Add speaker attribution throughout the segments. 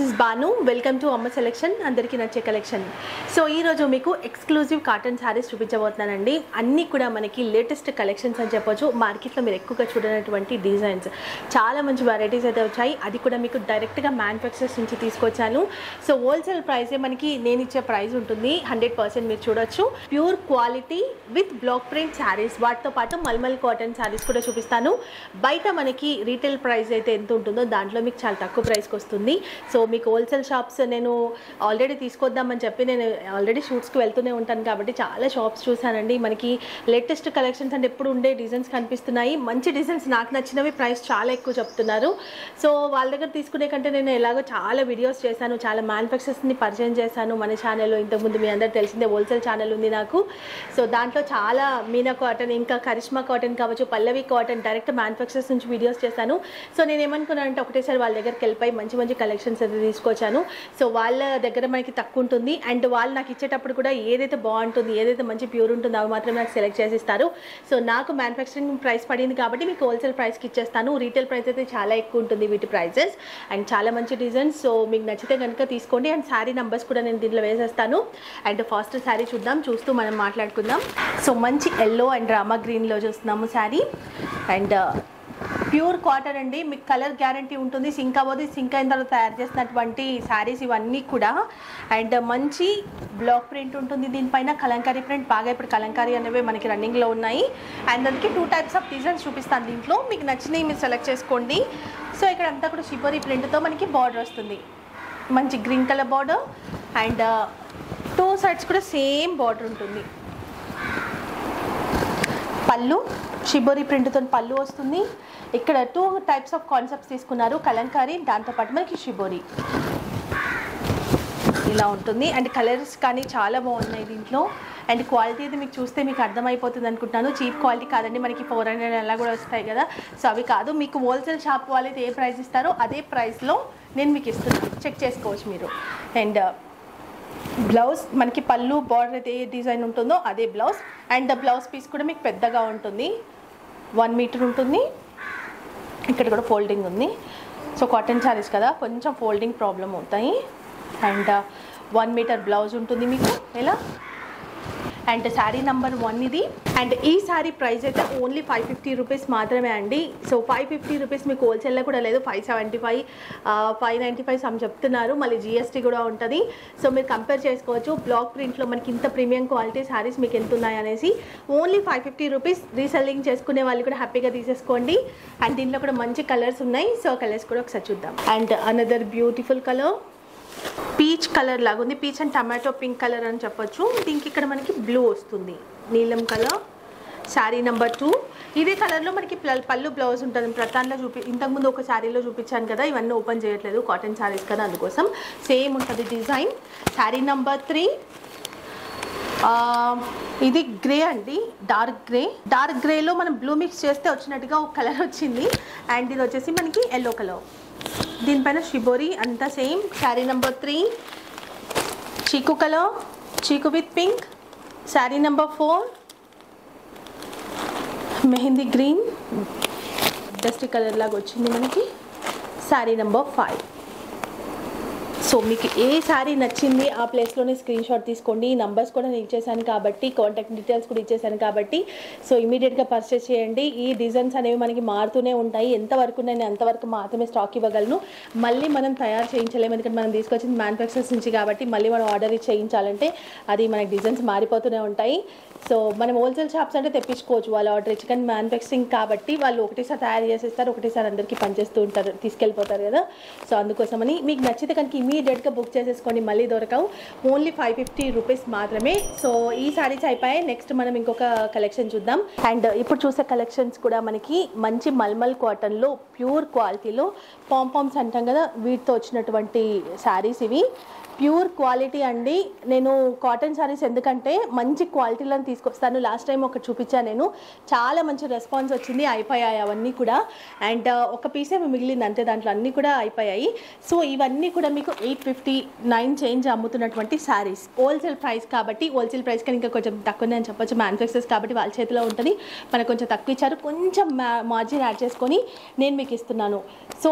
Speaker 1: This is Banu welcome to Amma selection అందరికీ నచ్చే collection so ఈరోజు మీకు ఎక్స్క్లూజివ్ కాటన్ శారీస్ చూపించబోతున్నానండి. అన్నీ కూడా మనకి లేటెస్ట్ కలెక్షన్స్ అని చెప్పొచ్చు. మార్కెట్లో మీరు ఎక్కువగా చూడనటువంటి డిజైన్స్ చాలా మంచి వెరైటీస్ అయితే వచ్చాయి. అది కూడా మీకు డైరెక్ట్గా మ్యానుఫ్యాక్చర్స్ నుంచి తీసుకొచ్చాను. సో హోల్సేల్ ప్రైసే మనకి నేను ఇచ్చే ప్రైస్ ఉంటుంది. హండ్రెడ్ పర్సెంట్ మీరు చూడొచ్చు. Pure quality with block print saris వాటితో పాటు మల్మల్ కాటన్ శారీస్ కూడా చూపిస్తాను. బయట మనకి రీటైల్ ప్రైస్ అయితే ఎంత ఉంటుందో దాంట్లో మీకు చాలా తక్కువ ప్రైస్కి వస్తుంది. సో మీకు హోల్సేల్ షాప్స్ నేను ఆల్రెడీ తీసుకొద్దామని చెప్పి నేను ఆల్రెడీ షూట్స్కి వెళ్తూనే ఉంటాను కాబట్టి చాలా షాప్స్ చూశానండి. మనకి లేటెస్ట్ కలెక్షన్స్ అంటే ఎప్పుడు ఉండే డిజైన్స్ కనిపిస్తున్నాయి. మంచి డిజైన్స్ నాకు నచ్చినవి ప్రైస్ చాలా ఎక్కువ చెప్తున్నారు. సో వాళ్ళ దగ్గర తీసుకునే కంటే నేను ఎలాగో చాలా వీడియోస్ చేశాను చాలా మ్యానుఫ్యాక్చర్స్ని పరిచయం చేశాను. మన ఛానల్లో ఇంతకుముందు మీ అందరు తెలిసిందే హోల్సేల్ ఛానల్ ఉంది నాకు. సో దాంట్లో చాలా మీనా కాటన్ ఇంకా కరిష్మా కాటన్ కావచ్చు పల్లవి కాటన్ డైరెక్ట్ మ్యానుఫ్యాక్చర్స్ నుంచి వీడియోస్ చేశాను. సో నేను ఏమనుకున్నానంటే ఒకటేసారి వాళ్ళ దగ్గరికి వెళ్ళిపోయి మంచి మంచి కలెక్షన్స్ అది తీసుకొచ్చాను. సో వాళ్ళ దగ్గర మనకి తక్కువ ఉంటుంది. అండ్ వాళ్ళు నాకు ఇచ్చేటప్పుడు కూడా ఏదైతే బాగుంటుంది ఏదైతే మంచి ప్యూర్ ఉంటుందో అవి మాత్రం నాకు సెలెక్ట్ చేసి ఇస్తారు సో నాకు మ్యానుఫ్యాక్చరింగ్ ప్రైస్ పడింది కాబట్టి మీకు హోల్సేల్ ప్రైస్కి ఇచ్చేస్తాను. రీటైల్ ప్రైస్ అయితే చాలా ఎక్కువ ఉంటుంది వీటి ప్రైజెస్. అండ్ చాలా మంచి డిజైన్స్. సో మీకు నచ్చితే కనుక తీసుకోండి. అండ్ శారీ నెంబర్స్ కూడా నేను దీంట్లో వేసేస్తాను. అండ్ ఫస్ట్ శారీ చూద్దాం చూస్తూ మనం మాట్లాడుకుందాం. సో మంచి ఎల్లో అండ్ రామా గ్రీన్లో చూస్తున్నాము శారీ. అండ్ ప్యూర్ కాటన్ అండి. మీకు కలర్ గ్యారంటీ ఉంటుంది. సింక్ అవ్వదు. సింక్ అయిన తర్వాత తయారు చేసినటువంటి శారీస్ ఇవన్నీ కూడా. అండ్ మంచి బ్లాక్ ప్రింట్ ఉంటుంది. దీనిపైన కలంకారీ ప్రింట్. బాగా ఇప్పుడు కలంకారీ అనేవి మనకి రన్నింగ్లో ఉన్నాయి. అండ్ దానికి టూ టైప్స్ ఆఫ్ డిజైన్స్ చూపిస్తాను దీంట్లో. మీకు నచ్చినవి మీరు సెలెక్ట్ చేసుకోండి. సో ఇక్కడ అంతా కూడా షిబోరీ ప్రింట్తో మనకి బార్డర్ వస్తుంది. మంచి green colour border and uh, two sides కూడా సేమ్ బార్డర్ ఉంటుంది. పళ్ళు షిబోరి ప్రింట్తో పళ్ళు వస్తుంది. ఇక్కడ టూ టైప్స్ ఆఫ్ కాన్సెప్ట్స్ తీసుకున్నారు కలంకారీ దాంతోపాటు మనకి షిబోరి ఇలా ఉంటుంది. అండ్ కలర్స్ కానీ చాలా బాగున్నాయి దీంట్లో. అండ్ క్వాలిటీ అయితే మీకు చూస్తే మీకు అర్థమైపోతుంది అనుకుంటున్నాను. చీప్ క్వాలిటీ కాదండి. మనకి ఫోర్ హండ్రెడ్ అలా కూడా వస్తాయి కదా. సో అవి కాదు. మీకు హోల్సేల్ షాప్ వాళ్ళైతే ఏ ప్రైస్ ఇస్తారో అదే ప్రైస్లో నేను మీకు ఇస్తున్నాను. చెక్ చేసుకోవచ్చు మీరు. అండ్ బ్లౌజ్ మనకి పళ్ళు బార్డర్ అయితే ఏ డిజైన్ ఉంటుందో అదే blouse. And the blouse piece కూడా మీకు పెద్దగా ఉంటుంది. వన్ మీటర్ ఉంటుంది. ఇక్కడ కూడా ఫోల్డింగ్ ఉంది. సో కాటన్ శారీస్ కదా కొంచెం ఫోల్డింగ్ ప్రాబ్లం అవుతాయి. అండ్ వన్ మీటర్ బ్లౌజ్ ఉంటుంది మీకు. ఎలా? అండ్ శారీ నెంబర్ వన్ ఇది. అండ్ ఈ శారీ ప్రైస్ అయితే ఓన్లీ ఫైవ్ ఫిఫ్టీ రూపీస్ మాత్రమే అండి. సో ఫైవ్ ఫిఫ్టీ రూపీస్ మీకు హోల్సేల్లో కూడా లేదు. Five seventy five five ninety five some చెప్తున్నారు. మళ్ళీ జిఎస్టీ కూడా ఉంటుంది. సో మీరు కంపేర్ చేసుకోవచ్చు. బ్లాక్ ప్రింట్లో మనకి ఇంత ప్రీమియం క్వాలిటీ శారీస్ మీకు ఎంత ఉన్నాయి అనేసి only five fifty rupees reselling చేసుకునే వాళ్ళు కూడా హ్యాపీగా తీసేసుకోండి. అండ్ దీంట్లో కూడా మంచి కలర్స్ ఉన్నాయి. సో కలర్స్ కూడా ఒకసారి చూద్దాం. And another beautiful colour peach colour లాగా ఉంది. Peach and tomato pink colour అని చెప్పొచ్చు. దీనికి ఇక్కడ మనకి బ్లూ వస్తుంది. నీలం కలర్. Sari number two. ఇదే కలర్లో మనకి పళ్ళు బ్లౌజ్ ఉంటుంది. ప్రతాన్లో చూపి ఇంతకుముందు ఒక శారీలో చూపించాను కదా ఇవన్నీ ఓపెన్ చేయట్లేదు. కాటన్ శారీస్ కదా అందుకోసం. సేమ్ ఉంటుంది డిజైన్. Sari number three. ఇది గ్రే అండి. Dark grey. డార్క్ గ్రేలో మనం బ్లూ మిక్స్ చేస్తే వచ్చినట్టుగా ఒక కలర్ వచ్చింది. అండ్ ఇది వచ్చేసి మనకి ఎల్లో కలర్. దీనిపైన షిబోరి అంతా same sari number three chikoo colour chikoo with pink sari number four mehndi green dust colour లాగా వచ్చింది మనకి. శారీ నెంబర్ ఫైవ్ సో మీకు ఏ శారీ నచ్చింది ఆ ప్లేస్లోనే స్క్రీన్ షాట్ తీసుకోండి. ఈ నంబర్స్ కూడా నేను ఇచ్చేసాను కాబట్టి కాంటాక్ట్ డీటెయిల్స్ కూడా ఇచ్చేసాను కాబట్టి. సో ఇమీడియట్గా పర్చేస్ చేయండి. ఈ డిజైన్స్ అనేవి మనకి మారుతూనే ఉంటాయి. ఎంతవరకు నేను అంతవరకు మాత్రమే స్టాక్ ఇవ్వగలను. మళ్ళీ మనం తయారు చేయించలేము. ఎందుకంటే మనం తీసుకొచ్చింది మ్యానుఫ్యాక్చర్స్ నుంచి కాబట్టి మళ్ళీ మనం ఆర్డర్ ఇచ్చి చేయించాలంటే అది మనకి డిజైన్స్ మారిపోతూనే ఉంటాయి. సో మనం హోల్సేల్ షాప్స్ అంటే తెప్పించుకోవచ్చు వాళ్ళు ఆర్డర్ ఇచ్చి. కానీ మ్యానుఫ్యాక్చరింగ్ కాబట్టి వాళ్ళు ఒకటేసారి తయారు చేసేస్తారు ఒకటేసారి అందరికీ పనిచేస్తూ ఉంటారు తీసుకెళ్ళిపోతారు కదా. సో అందుకోసమని మీకు నచ్చితే కనుక ఇమీడియట్గా బుక్ చేసేసుకోండి మళ్ళీ దొరకవు. ఓన్లీ ఫైవ్ ఫిఫ్టీ రూపీస్ మాత్రమే. సో ఈ సారీస్ అయిపోయాయి. నెక్స్ట్ మనం ఇంకొక కలెక్షన్ చూద్దాం. అండ్ ఇప్పుడు చూసే కలెక్షన్స్ కూడా మనకి మంచి మల్మల్ కాటన్లో ప్యూర్ క్వాలిటీలో పాంపామ్స్ అంటాం కదా వీటితో వచ్చినటువంటి శారీస్ ఇవి. ప్యూర్ క్వాలిటీ అండి. నేను కాటన్ శారీస్ ఎందుకంటే మంచి క్వాలిటీలను తీసుకొస్తాను. లాస్ట్ టైం ఒకటి చూపించాను నేను. చాలా మంచి రెస్పాన్స్ వచ్చింది. అయిపోయాయి అవన్నీ కూడా. అండ్ ఒక పీసే మిగిలింది అంతే. దాంట్లో అన్నీ కూడా అయిపోయాయి. సో ఇవన్నీ కూడా మీకు ఎయిట్ ఫిఫ్టీ నైన్ చేంజ్ అమ్ముతున్నటువంటి శారీస్. హోల్సేల్ ప్రైస్ కాబట్టి హోల్సేల్ ప్రైస్ కానీ ఇంకా కొంచెం తక్కువనే అని చెప్పొచ్చు. మ్యానుఫ్యాక్చర్స్ కాబట్టి వాళ్ళ చేతిలో ఉంటుంది. మనకు కొంచెం తక్కువ ఇచ్చారు. కొంచెం మార్జిన్ యాడ్ చేసుకొని నేను మీకు ఇస్తున్నాను. సో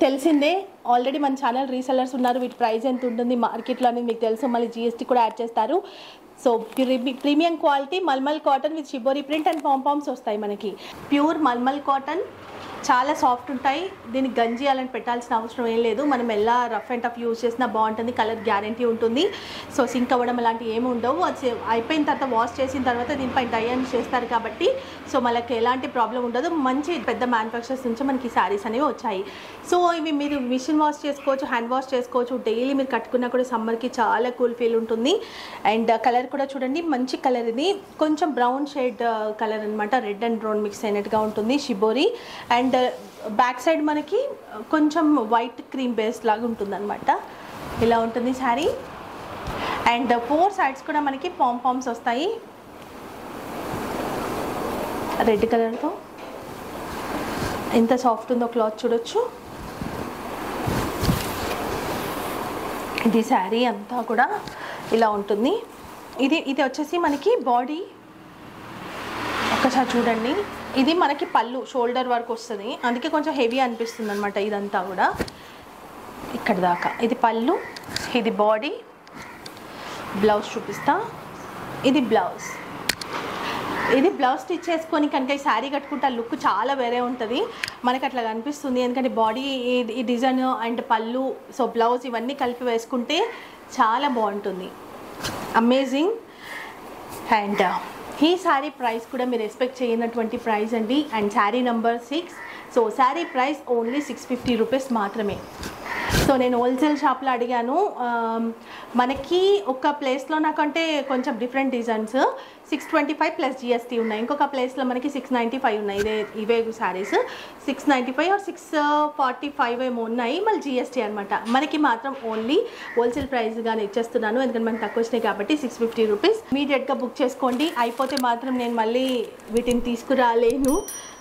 Speaker 1: తెలిసిందే ఆల్రెడీ మన ఛానల్ రీసెలర్స్ ఉన్నారు వీటి ప్రైస్ ఎంత ఉంటుంది మార్కెట్లో అనేది మీకు తెలుసు మళ్ళీ జిఎస్టీ కూడా యాడ్ చేస్తారు. So premium quality mulmul cotton with shibori print and pompoms వస్తాయి మనకి. ప్యూర్ మల్మల్ కాటన్ చాలా సాఫ్ట్ ఉంటాయి. దీనికి గంజి అలాంటి పెట్టాల్సిన అవసరం ఏం లేదు. మనం ఎలా రఫ్ అండ్ టఫ్ యూజ్ చేసినా బాగుంటుంది. కలర్ గ్యారంటీ ఉంటుంది. సో సింక్ అవ్వడం అలాంటివి ఏమి ఉండవు. అది అయిపోయిన తర్వాత వాష్ చేసిన తర్వాత దీనిపై డై అని చేస్తారు కాబట్టి. సో మనకి ఎలాంటి ప్రాబ్లం ఉండదు. మంచి పెద్ద మ్యానుఫ్యాక్చర్స్ నుంచి మనకి శారీస్ అనేవి వచ్చాయి. సో ఇవి మీరు మిషన్ వాష్ చేసుకోవచ్చు హ్యాండ్ వాష్ చేసుకోవచ్చు. డైలీ మీరు కట్టుకున్నా కూడా సమ్మర్కి చాలా కూల్ ఫీల్ ఉంటుంది. అండ్ కలర్ కూడా చూడండి. మంచి కలర్ ఇది. కొంచెం బ్రౌన్ షేడ్ కలర్ అనమాట రెడ్ అండ్ బ్రౌన్ మిక్స్ అయినట్టుగా ఉంటుంది. Shibori. And back side uh, మనకి uh, కొంచెం వైట్ క్రీమ్ బేస్ లాగా ఉంటుంది అనమాట ఇలా ఉంటుంది శారీ అండ్ ఫోర్ సైడ్స్ కూడా మనకి పామ్ పామ్స్ వస్తాయి. రెడ్ కలర్తో ఎంత సాఫ్ట్ ఉందో క్లాత్ చూడొచ్చు. ఇది శారీ అంతా కూడా ఇలా ఉంటుంది. ఇది ఇది వచ్చేసి మనకి బాడీ ఒకసారి చూడండి. ఇది మనకి పళ్ళు షోల్డర్ వరకు వస్తుంది. అందుకే కొంచెం హెవీ అనిపిస్తుంది అనమాట ఇదంతా కూడా. ఇక్కడ దాకా. ఇది పళ్ళు ఇది బాడీ. బ్లౌజ్ చూపిస్తా. ఇది బ్లౌజ్. ఇది బ్లౌజ్ స్టిచ్ చేసుకొని కనుక ఈ శారీ కట్టుకుంటే లుక్ చాలా వేరే ఉంటుంది. మనకి అట్లా కనిపిస్తుంది. ఎందుకంటే బాడీ ఈ design and pallu so blouse ఇవన్నీ కలిపి వేసుకుంటే చాలా బాగుంటుంది. అమేజింగ్ అండ్ ఈ శారీ ప్రైస్ కూడా మీరు ఎక్స్పెక్ట్ చేయనటువంటి ప్రైస్ అండి. And sari number six so sari price only six fifty rupees మాత్రమే. సో నేను హోల్సేల్ షాప్లో అడిగాను. మనకి ఒక ప్లేస్లో నాకంటే కొంచెం different designs. Six twenty five plus GST ఉన్నాయి. ఇంకొక ప్లేస్లో మనకి సిక్స్ నైంటీ ఫైవ్ ఉన్నాయి. ఇదే ఇవే saris. Six ninety five or six forty five ఏమో ఉన్నాయి. మళ్ళీ జిఎస్టీ అనమాట మనకి మాత్రం ఓన్లీ హోల్సేల్ ప్రైస్గానే ఇచ్చేస్తున్నాను. ఎందుకంటే మనకి తక్కువ వచ్చినాయి కాబట్టి సిక్స్ ఫిఫ్టీ రూపీస్. ఇమీడియట్గా బుక్ చేసుకోండి. అయిపోతే మాత్రం నేను మళ్ళీ వీటిని తీసుకురాలేను.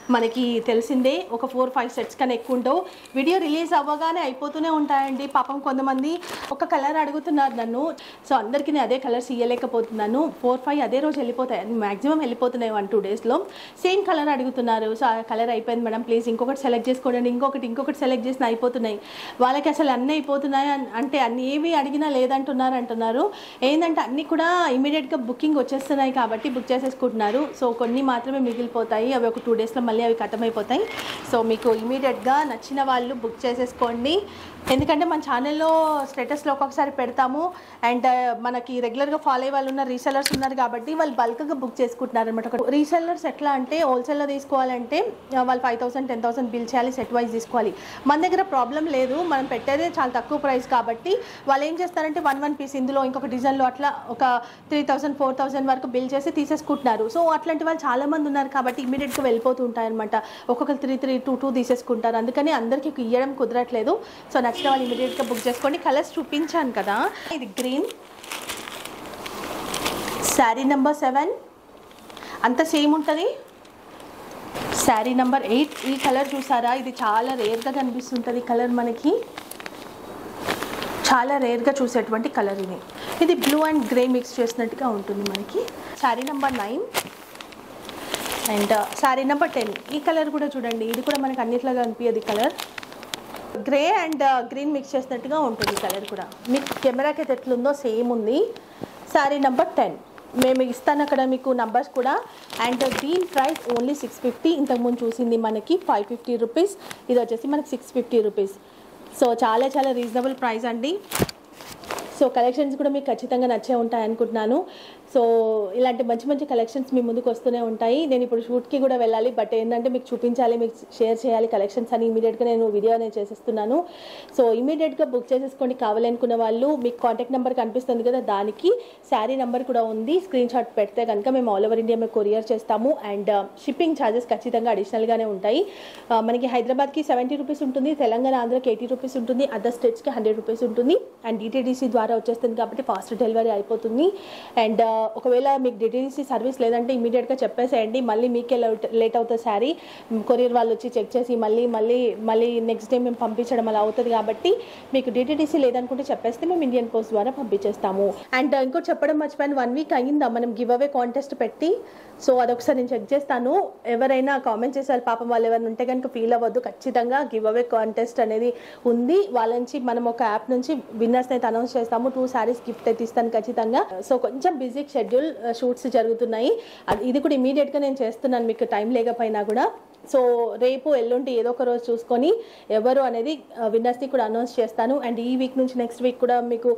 Speaker 1: మనకి తెలిసిందే ఒక ఫోర్ ఫైవ్ సెట్స్ కన్నా ఎక్కువ ఉండవు. వీడియో రిలీజ్ అవ్వగానే అయిపోతూనే ఉంటాయండి. పాపం కొంతమంది ఒక కలర్ అడుగుతున్నారు నన్ను. సో అందరికీ నేను అదే కలర్స్ ఇవ్వలేకపోతున్నాను ఫోర్ ఫైవ్ అదే రోజు వెళ్ళిపోతాయి. మ్యాక్సిమం వెళ్ళిపోతున్నాయి వన్ టూ డేస్లో. సేమ్ కలర్ అడుగుతున్నారు. సో ఆ కలర్ అయిపోయింది మేడం. ప్లీజ్ ఇంకొకటి సెలెక్ట్ చేసుకోండి. ఇంకొకటి ఇంకొకటి సెలెక్ట్ చేసిన అయిపోతున్నాయి. వాళ్ళకి అసలు అన్నీ అయిపోతున్నాయి అంటే అన్ని ఏవి అడిగినా లేదంటున్నారు అంటున్నారు. ఏంటంటే అన్నీ కూడా ఇమీడియట్గా బుకింగ్ వచ్చేస్తున్నాయి కాబట్టి బుక్ చేసేసుకుంటున్నారు. సో కొన్ని మాత్రమే మిగిలిపోతాయి. అవి ఒక టూ డేస్లో మళ్ళీ అవి కథమైపోతాయి సో మీకు ఇమీడియట్గా నచ్చిన వాళ్ళు బుక్ చేసేసుకోండి. ఎందుకంటే మన ఛానల్లో స్టేటస్లో ఒక్కొక్కసారి పెడతాము అండ్ uh, మనకి రెగ్యులర్గా ఫాలో అయ్యే వాళ్ళు ఉన్న రీసెలర్స్ ఉన్నారు కాబట్టి వాళ్ళు బల్క్గా బుక్ చేసుకుంటున్నారు అనమాట రీసెల్లర్స్ ఎట్లా అంటే హోల్సేల్లో తీసుకోవాలంటే వాళ్ళు five thousand ten thousand bill చేయాలి సెట్ వైజ్ తీసుకోవాలి. మన దగ్గర ప్రాబ్లం లేదు మనం పెట్టేదే చాలా తక్కువ ప్రైస్ కాబట్టి వాళ్ళు ఏం చేస్తారంటే వన్ వన్ పీస్ ఇందులో ఇంకొక డిజైన్లో అట్లా ఒక త్రీ థౌసండ్ ఫోర్ థౌసండ్ వరకు బిల్ చేసి తీసేసుకుంటున్నారు. సో అట్లాంటి వాళ్ళు చాలామంది ఉన్నారు కాబట్టి ఇమీడియట్గా వెళ్ళిపోతూ ఉంటారనమాట ఒక్కొక్కరు త్రీ త్రీ టూ టూ తీసేసుకుంటారు. అందుకని అందరికీ ఇవ్వడం కుదరట్లేదు. సో నచ్చిన వాళ్ళు ఇమీడియట్గా బుక్ చేసుకోండి కలర్స్ చూపించాను కదా. ఇది గ్రీన్. Sari number seven. అంత సేమ్ ఉంటుంది. Sari number eight. ఈ కలర్ చూసారా? ఇది చాలా రేర్గా కనిపిస్తుంటుంది కలర్ మనకి. చాలా రేర్గా చూసేటువంటి కలర్ ఇది. ఇది బ్లూ అండ్ గ్రే మిక్స్ చేసినట్టుగా ఉంటుంది మనకి. Sari number nine. And sari number ten. ఈ కలర్ కూడా చూడండి. ఇది కూడా మనకి అన్నిట్లాగా కనిపించదు colour. Grey and green mix చేసినట్టుగా ఉంటుంది కలర్ కూడా. మీకు కెమెరాకి అయితే ఎట్లుందో సేమ్ ఉంది. శారీ నెంబర్ టెన్ మేము ఇస్తాను అక్కడ మీకు నంబర్స్ కూడా. అండ్ దీని ప్రైస్ ఓన్లీ సిక్స్ ఫిఫ్టీ ఇంతకుముందు చూసింది మనకి ఫైవ్ ఫిఫ్టీ రూపీస్ ఇది వచ్చేసి మనకి సిక్స్ ఫిఫ్టీ రూపీస్ సో చాలా చాలా రీజనబుల్ ప్రైస్ అండి. సో కలెక్షన్స్ కూడా మీకు ఖచ్చితంగా నచ్చే ఉంటాయి అనుకుంటున్నాను. సో ఇలాంటి మంచి మంచి కలెక్షన్స్ మీ ముందుకు వస్తూనే ఉంటాయి. నేను ఇప్పుడు షూట్కి కూడా వెళ్ళాలి. బట్ ఏంటంటే మీకు చూపించాలి మీకు షేర్ చేయాలి కలెక్షన్స్ అని ఇమీడియట్గా నేను వీడియో అనేది చేసేస్తున్నాను. సో ఇమీడియట్గా బుక్ చేసేసుకోండి కావాలనుకున్న వాళ్ళు. మీకు కాంటాక్ట్ నెంబర్ కనిపిస్తుంది కదా దానికి. శారీ నెంబర్ కూడా ఉంది. స్క్రీన్ షాట్ పెడితే కనుక మేము ఆల్ ఓవర్ ఇండియా మేము కొరియర్ చేస్తాము. అండ్ uh, షిప్పింగ్ ఛార్జెస్ ఖచ్చితంగా అడిషనల్గానే ఉంటాయి. మనకి హైదరాబాద్కి సెవెంటీ రూపీస్ ఉంటుంది. తెలంగాణ ఆంధ్రకి ఎయిటీ రూపీస్ ఉంటుంది. అదర్ స్టేట్స్కి హండ్రెడ్ రూపీస్ ఉంటుంది. అండ్ డిటీడీసీ ద్వారా ద్వారా వచ్చేస్తుంది కాబట్టి ఫాస్ట్ డెలివరీ అయిపోతుంది. అండ్ uh, ఒకవేళ మీకు డిటీసీ సర్వీస్ లేదంటే ఇమీడియట్గా చెప్పేసేయండి. మళ్ళీ మీకే లేట్ అవుతుంది శారీ కొరియర్ వాళ్ళు వచ్చి చెక్ చేసి మళ్ళీ మళ్ళీ మళ్ళీ నెక్స్ట్ డే మేము పంపించడం అలా అవుతుంది కాబట్టి మీకు డిటీడీసీ లేదనుకుంటే చెప్పేస్తే మేము ఇండియన్ పోస్ట్ ద్వారా పంపించేస్తాము. అండ్ uh, ఇంకోటి చెప్పడం మర్చిపోయాను. వన్ వీక్ అయ్యిందా మనం గివ్ అవే కాంటెస్ట్ పెట్టి. సో అదొకసారి నేను చెక్ చేస్తాను. ఎవరైనా కామెంట్ చేసారు పాపం వాళ్ళు ఎవరైనా ఉంటే కనుక ఫీల్ అవ్వద్దు. ఖచ్చితంగా గివ్ అవే కాంటెస్ట్ అనేది ఉంది. వాళ్ళ నుంచి మనం ఒక యాప్ నుంచి విన్నర్స్ అయితే అనౌన్స్ చేస్తాము. టూ శారీస్ గిఫ్ట్ అయితే ఇస్తాను ఖచ్చితంగా. సో కొంచెం బిజీ షెడ్యూల్ షూట్స్ జరుగుతున్నాయి. ఇది కూడా ఇమీడియట్గా నేను చేస్తున్నాను మీకు టైం లేకపోయినా కూడా. సో రేపు ఎల్లుండి ఏదో ఒక రోజు చూసుకొని ఎవరు అనేది విన్నర్స్ని కూడా అనౌన్స్ చేస్తాను. అండ్ ఈ వీక్ నుంచి నెక్స్ట్ వీక్ కూడా మీకు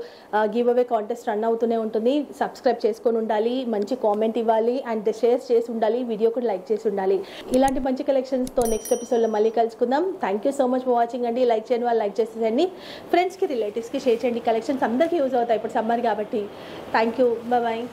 Speaker 1: గివ్ అవే కాంటెస్ట్ రన్ అవుతూనే ఉంటుంది. సబ్స్క్రైబ్ చేసుకొని ఉండాలి మంచి కామెంట్ ఇవ్వాలి అండ్ షేర్ చేసి ఉండాలి వీడియో కూడా లైక్ చేసి ఉండాలి. ఇలాంటి మంచి కలెక్షన్స్తో నెక్స్ట్ ఎపిసోడ్లో మళ్ళీ కలుసుకుందాం. Thank you so much for watching అండి. లైక్ చేయండి వాళ్ళు లైక్ చేసేయండి ఫ్రెండ్స్కి రిలేటివ్స్కి షేర్ చేయండి. కలెక్షన్స్ అందరికీ యూజ్ అవుతాయి ఇప్పుడు సమ్మర్ కాబట్టి. Thank you bye